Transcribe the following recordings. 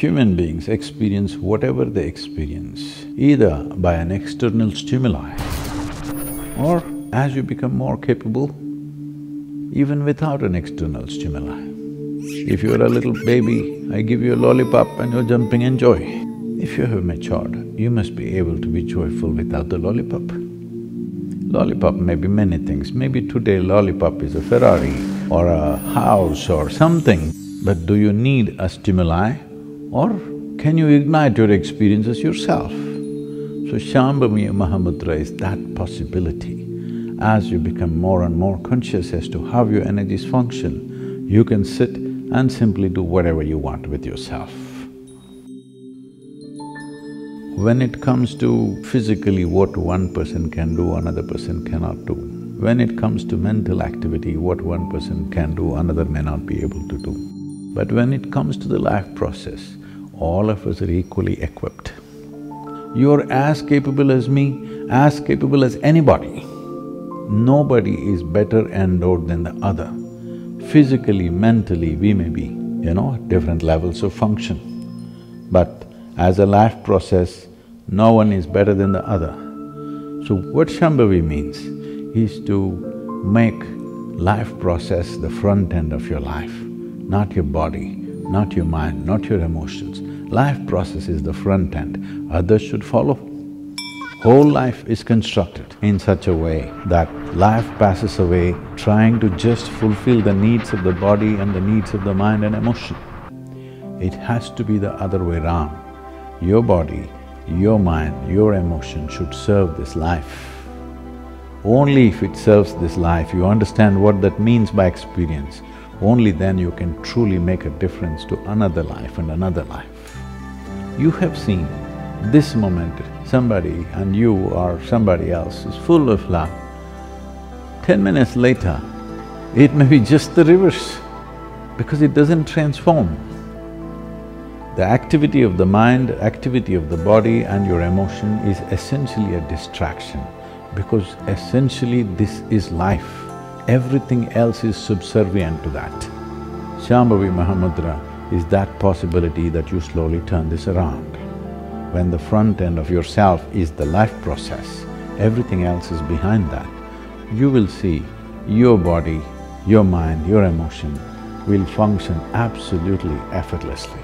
Human beings experience whatever they experience, either by an external stimuli or as you become more capable, even without an external stimuli. If you're a little baby, I give you a lollipop and you're jumping in joy. If you have matured, you must be able to be joyful without the lollipop. Lollipop may be many things, maybe today lollipop is a Ferrari or a house or something, but do you need a stimuli or can you ignite your experiences yourself? So Shambhavi Mahamudra is that possibility. As you become more and more conscious as to how your energies function, you can sit and simply do whatever you want with yourself. When it comes to physically what one person can do, another person cannot do. When it comes to mental activity, what one person can do, another may not be able to do. But when it comes to the life process, all of us are equally equipped. You're as capable as me, as capable as anybody. Nobody is better endowed than the other. Physically, mentally, we may be, you know, different levels of function. But as a life process, no one is better than the other. So what Shambhavi means is to make life process the front end of your life, not your body, not your mind, not your emotions. Life process is the front end, others should follow. Whole life is constructed in such a way that life passes away trying to just fulfill the needs of the body and the needs of the mind and emotion. It has to be the other way round. Your body, your mind, your emotion should serve this life. Only if it serves this life, you understand what that means by experience, only then you can truly make a difference to another life and another life. You have seen this moment, somebody and you or somebody else is full of love. Ten minutes later, it may be just the reverse because it doesn't transform. The activity of the mind, activity of the body and your emotion is essentially a distraction because essentially this is life. Everything else is subservient to that. Shambhavi Mahamudra is that possibility that you slowly turn this around. When the front end of yourself is the life process, everything else is behind that, you will see your body, your mind, your emotion will function absolutely effortlessly.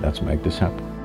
Let's make this happen.